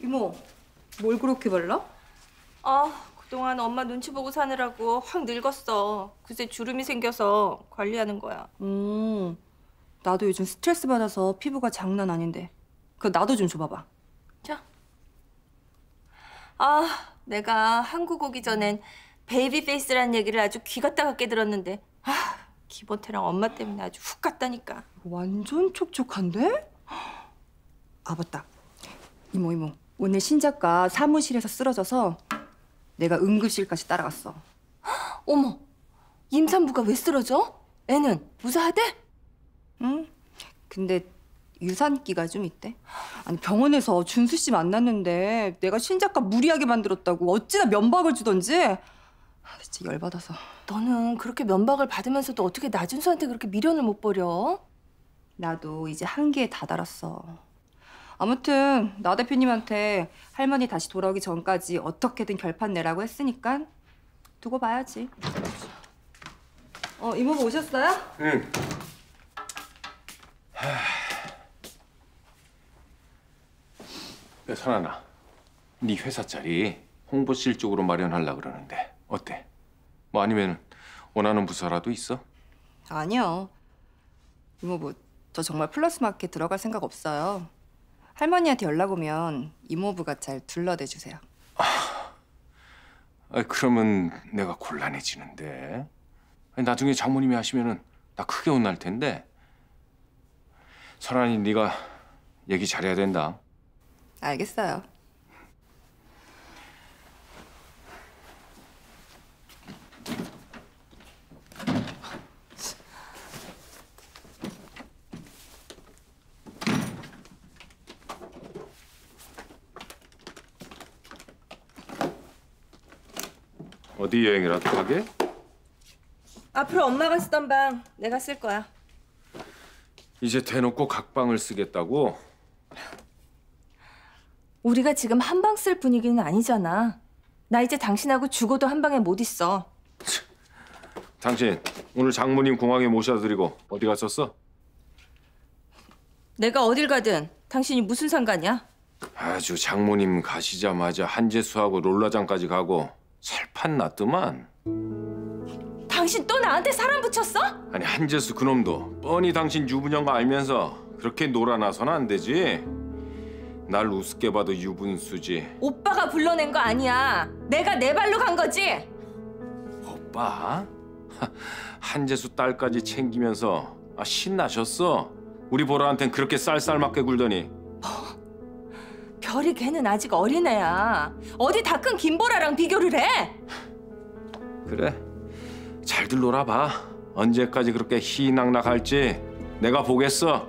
이모, 뭘 그렇게 발라? 아, 그동안 엄마 눈치 보고 사느라고 확 늙었어. 그새 주름이 생겨서 관리하는 거야. 음, 나도 요즘 스트레스 받아서 피부가 장난 아닌데. 그거 나도 좀 줘봐봐. 자. 아, 내가 한국 오기 전엔 baby face라는 얘기를 아주 귀 따갑게 들었는데 아, 기본태랑 엄마 때문에 아주 훅 갔다니까. 완전 촉촉한데? 아 맞다. 이모 이모, 오늘 신작가 사무실에서 쓰러져서 내가 응급실까지 따라갔어. 어머, 임산부가 왜 쓰러져? 애는 무사하대? 응? 근데 유산기가 좀 있대. 아니 병원에서 준수 씨 만났는데 내가 신작가 무리하게 만들었다고 어찌나 면박을 주던지. 아, 진짜 열받아서. 너는 그렇게 면박을 받으면서도 어떻게 나준수한테 그렇게 미련을 못 버려? 나도 이제 한계에 다다랐어. 아무튼 나 대표님한테 할머니 다시 돌아오기 전까지 어떻게든 결판 내라고 했으니까 두고 봐야지. 어 이모부 오셨어요? 응. 야, 선아나, 네 회사 자리 홍보실 쪽으로 마련하려 그러는데 어때? 뭐 아니면 원하는 부서라도 있어? 아니요. 이모부 저 정말 플러스 마켓 들어갈 생각 없어요. 할머니한테 연락 오면 이모부가 잘 둘러대 주세요. 아, 그러면 내가 곤란해지는데. 나중에 장모님이 하시면은 나 크게 혼날 텐데. 선아니, 네가 얘기 잘해야 된다. 알겠어요. 어디 여행이라도 가게? 앞으로 엄마가 쓰던 방 내가 쓸 거야. 이제 대놓고 각방을 쓰겠다고? 우리가 지금 한 방 쓸 분위기는 아니잖아. 나 이제 당신하고 죽어도 한 방에 못 있어. 당신 오늘 장모님 공항에 모셔드리고 어디 갔었어? 내가 어딜 가든 당신이 무슨 상관이야? 아주 장모님 가시자마자 한재수하고 롤라장까지 가고 살판 났더만. 당신 또 나한테 사람 붙였어? 아니 한재수 그놈도 뻔히 당신 유부녀가 알면서 그렇게 놀아나서는 안 되지. 날 우습게 봐도 유분수지. 오빠가 불러낸 거 아니야. 내가 내 발로 간 거지. 오빠? 하, 한재수 딸까지 챙기면서 아, 신나셨어. 우리 보라한텐 그렇게 쌀쌀맞게 굴더니 별이 걔는 아직 어린애야. 어디 다 큰 김보라랑 비교를 해? 그래 잘들 놀아봐. 언제까지 그렇게 희낙낙할지 내가 보겠어.